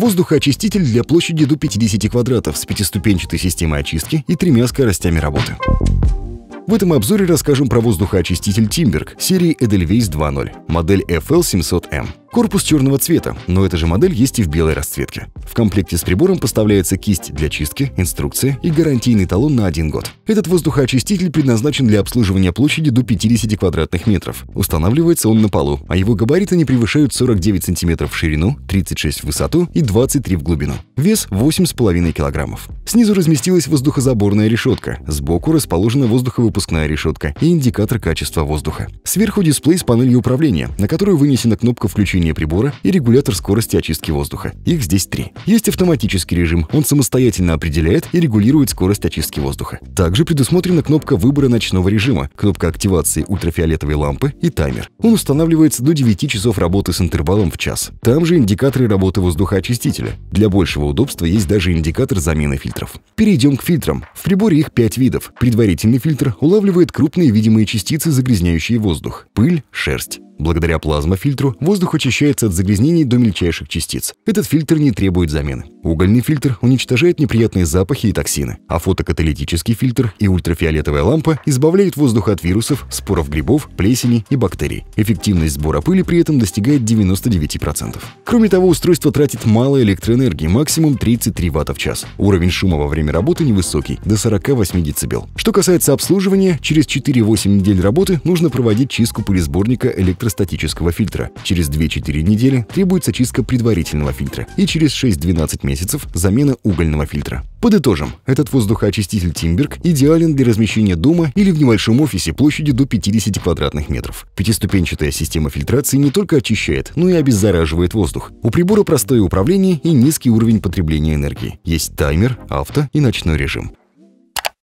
Воздухоочиститель для площади до 50 квадратов с пятиступенчатой системой очистки и тремя скоростями работы. В этом обзоре расскажем про воздухоочиститель Timberg серии Edelweiss 2.0, модель FL700M. Корпус черного цвета, но эта же модель есть и в белой расцветке. В комплекте с прибором поставляется кисть для чистки, инструкция и гарантийный талон на один год. Этот воздухоочиститель предназначен для обслуживания площади до 50 квадратных метров. Устанавливается он на полу, а его габариты не превышают 49 сантиметров в ширину, 36 в высоту и 23 в глубину. Вес 8,5 килограммов. Снизу разместилась воздухозаборная решетка, сбоку расположена воздуховыпускная решетка и индикатор качества воздуха. Сверху дисплей с панелью управления, на которую вынесена кнопка включения включения прибора и регулятор скорости очистки воздуха. Их здесь три. Есть автоматический режим. Он самостоятельно определяет и регулирует скорость очистки воздуха. Также предусмотрена кнопка выбора ночного режима, кнопка активации ультрафиолетовой лампы и таймер. Он устанавливается до 9 часов работы с интервалом в час. Там же индикаторы работы воздухоочистителя. Для большего удобства есть даже индикатор замены фильтров. Перейдем к фильтрам. В приборе их 5 видов. Предварительный фильтр улавливает крупные видимые частицы, загрязняющие воздух. Пыль, шерсть. Благодаря плазмофильтру воздух очищается от загрязнений до мельчайших частиц. Этот фильтр не требует замены. Угольный фильтр уничтожает неприятные запахи и токсины, а фотокаталитический фильтр и ультрафиолетовая лампа избавляют воздух от вирусов, споров грибов, плесени и бактерий. Эффективность сбора пыли при этом достигает 99%. Кроме того, устройство тратит мало электроэнергии, максимум 33 Вт в час. Уровень шума во время работы невысокий, до 48 дБ. Что касается обслуживания, через 4-8 недель работы нужно проводить чистку пылесборника электро электростатического фильтра. Через 2-4 недели требуется чистка предварительного фильтра и через 6-12 месяцев замена угольного фильтра. Подытожим, этот воздухоочиститель Timberg идеален для размещения дома или в небольшом офисе площадью до 50 квадратных метров. Пятиступенчатая система фильтрации не только очищает, но и обеззараживает воздух. У прибора простое управление и низкий уровень потребления энергии. Есть таймер, авто и ночной режим.